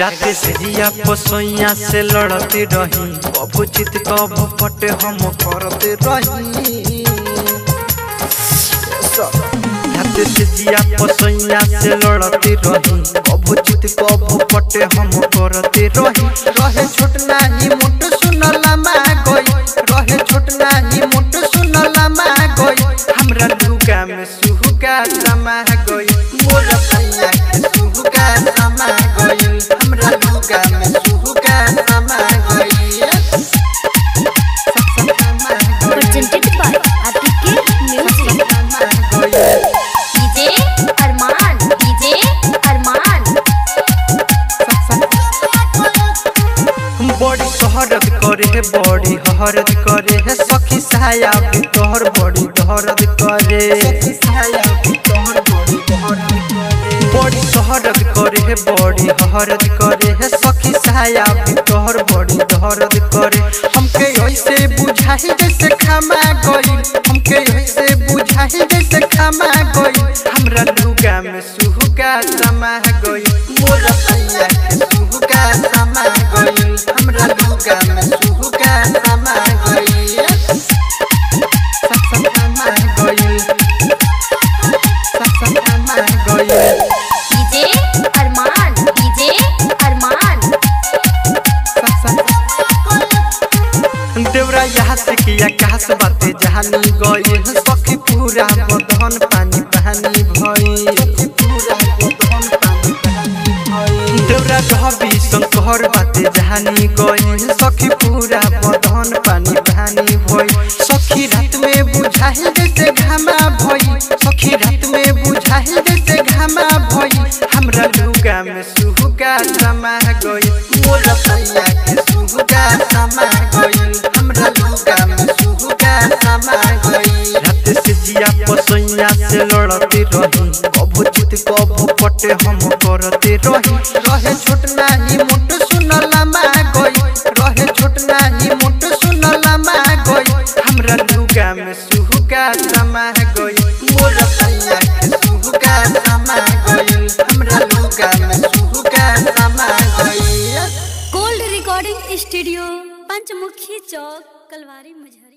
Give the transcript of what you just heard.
रात से जिया पसोइया से लड़ते रही। कबू चित कबू पटे हम करते रही। रात से लड़ते रही। कबू चित कबू पटे हम करते रही। रहे छोट नाही मोट सुनला मा गई रहे छोट नाही मोट सुनला मा गई हमरा लुगा में सुहुगा समा गई मोर सैया है बड़ी हरद करे है सखी साया भी तोहर बड़ी दहरद करे बड़ी शहरत करे है बड़ी हरद करे है सखी साया भी तोहर बड़ी दहरद करे हमके ऐसे बुझाही जैसे खामा गई। हमके ऐसे बुझाही जैसे खामा गई। हमरा लुगा में सुहुगा समा गई। मोर सैया के सुहुगा समा गई। किया कहा से बातें जहानी गई। सखी पूरा बदन पानी पानी भई। देवरा रहबी शंकर बातें जहानी गई। सखी पूरा बदन पानी पानी भई। सखी रात में बुझाही जैसे घामा भई। सखी रात में बुझाही जैसे घामा भई। हमरा लुगा में सुहुगा समा जिया पसैया से लड़ते रही। कबू चित कबू पटे हम करते रही। रहे छोट नाही मोट सुनला मा गई। रहे छोट नाही मोट सुनला मा गई। हमरा लुगा में सुहुगा समा गई। मोर सैया के सुहुगा समा गई। हमरा लुगा में सुहुगा समा गई। Gold Recording Studio, Panchmukhi Chowk, Kalwari Mujhari.